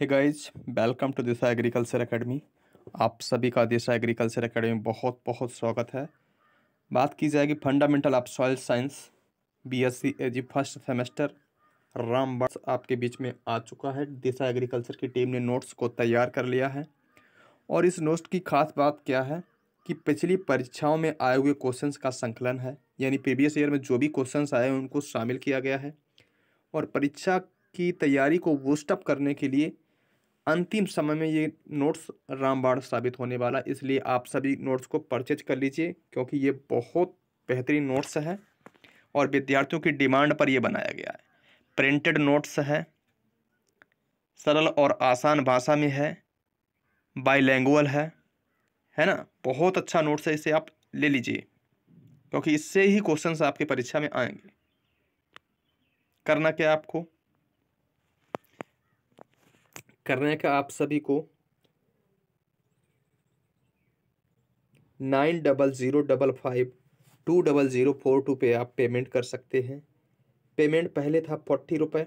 Hey guys welcome to Disha agriculture academy आप सभी का दिशा एग्रीकल्चर एकेडमी बहुत बहुत स्वागत है। बात की जाएगी fundamental of soil science BSc Ag first semester Ram बर्स आपके बीच में आ चुका है। दिशा एग्रीकल्चर की टीम ने नोट्स को तैयार कर लिया है। और इस नोट्स की खास बात क्या है कि पिछली परीक्षाओं में आए हुए क्वेश्चंस का संकलन है। यानी प्रीवियस ईयर में जो भी क्वेश्चंस आए उनको शामिल किया गया है। और परीक्षा की तैयारी को बूस्टअप करने के लिए अंतिम समय में ये नोट्स रामबाण साबित होने वाला इसलिए आप सभी नोट्स को परचेज कर लीजिए, क्योंकि ये बहुत बेहतरीन नोट्स है और विद्यार्थियों की डिमांड पर यह बनाया गया है। प्रिंटेड नोट्स है, सरल और आसान भाषा में है बाईलैंग्वेज है है ना? बहुत अच्छा नोट्स है, इसे आप ले लीजिए, क्योंकि इससे ही क्वेश्चंस आपके परीक्षा में आएँगे। करना क्या आपको? करने का आप सभी को nine double zero double five, two double zero four two पे आप पेमेंट कर सकते हैं। पेमेंट पहले था फोर्टी रुपये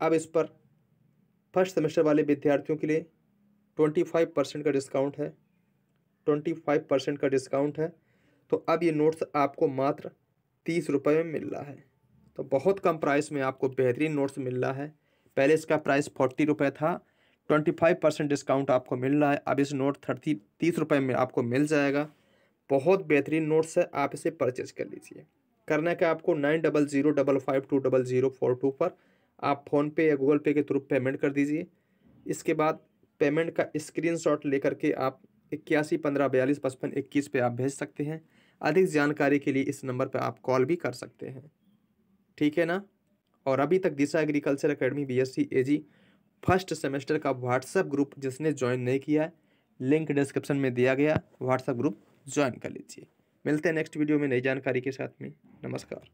अब इस पर फ़र्स्ट सेमेस्टर वाले विद्यार्थियों के लिए ट्वेंटी फाइव परसेंट का डिस्काउंट है। ट्वेंटी फाइव परसेंट का डिस्काउंट है। तो अब ये नोट्स आपको मात्र तीस रुपये में मिल रहा है। तो बहुत कम प्राइस में आपको बेहतरीन नोट्स मिल रहा है। पहले इसका प्राइस फोर्टी रुपये था ट्वेंटी फाइव परसेंट डिस्काउंट आपको मिल रहा है। अब इस नोट थर्टी तीस रुपये में आपको मिल जाएगा। बहुत बेहतरीन नोट्स है, आप इसे परचेज कर लीजिए। करना क्या आपको? Nine double zero double five two double zero four two पर आप फ़ोनपे या गूगल पे के थ्रू पेमेंट कर दीजिए। इसके बाद पेमेंट का स्क्रीन शॉट लेकर के आप इक्यासी पंद्रह बयालीस पचपन इक्कीस पे आप भेज सकते हैं। अधिक जानकारी के लिए इस नंबर पर आप कॉल भी कर सकते हैं। ठीक है ना? और अभी तक Disha agriculture academy B S C A G first semester का व्हाट्सएप ग्रुप जिसने ज्वाइन नहीं किया है लिंक डिस्क्रिप्शन में दिया गया व्हाट्सएप ग्रुप ज्वाइन कर लीजिए। मिलते हैं नेक्स्ट वीडियो में नई जानकारी के साथ में। नमस्कार।